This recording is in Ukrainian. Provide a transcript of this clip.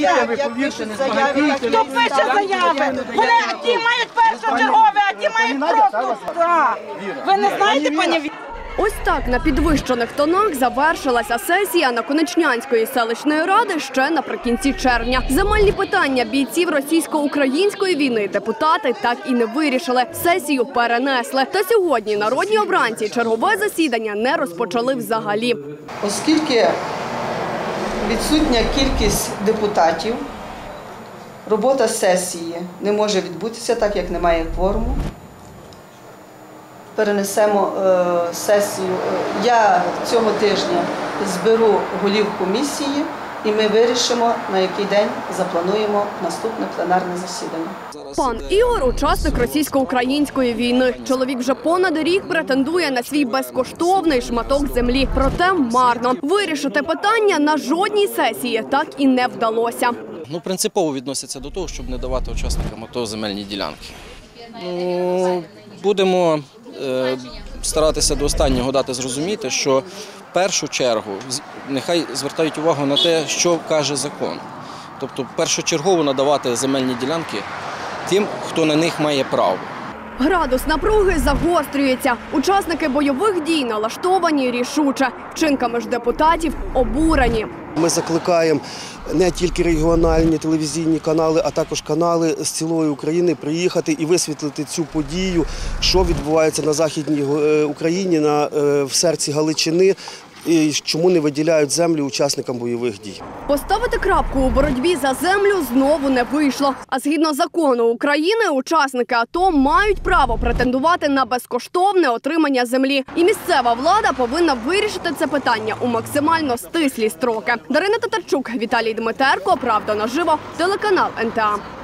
збагатієте, ви повірте, не збагатієте. Хто пише заяви? Вони ті мають першочергове, а ті мають просто. Так. Ви не знаєте, пані Ві- Ось так на підвищених тонах завершилася сесія Наконечнянської селищної ради ще наприкінці червня. Земельні питання бійців російсько-української війни депутати так і не вирішили. Сесію перенесли. Та сьогодні народні обранці чергове засідання не розпочали взагалі. Оскільки відсутня кількість депутатів, робота сесії не може відбутися, так як немає кворуму. Перенесемо е, сесію. Я цього тижня зберу голів комісії і ми вирішимо, на який день заплануємо наступне пленарне засідання. Пан Ігор учасник російсько-української війни. Чоловік вже понад рік претендує на свій безкоштовний шматок землі. Проте марно вирішити питання на жодній сесії так і не вдалося. Ну, принципово відносяться до того, щоб не давати учасникам АТО земельні ділянки. Ну, будемо е, старатися до останнього дати зрозуміти, що в першу чергу нехай звертають увагу на те, що каже закон. Тобто першочергово надавати земельні ділянки тим, хто на них має право. Градус напруги загострюється. Учасники бойових дій налаштовані рішуче. Вчинками ж депутатів обурені. Ми закликаємо не тільки регіональні телевізійні канали, а також канали з цілої України приїхати і висвітлити цю подію, що відбувається на західній е, Україні, е, в серці Галичини, і чому не виділяють землі учасникам бойових дій. Поставити крапку у боротьбі за землю знову не вийшло. А згідно закону України, учасники АТО мають право претендувати на безкоштовне отримання землі. І місцева влада повинна вирішити це питання у максимально стислі строки. Дарина Татарчук, Віталій Дмитерко, Правда наживо, телеканал НТА.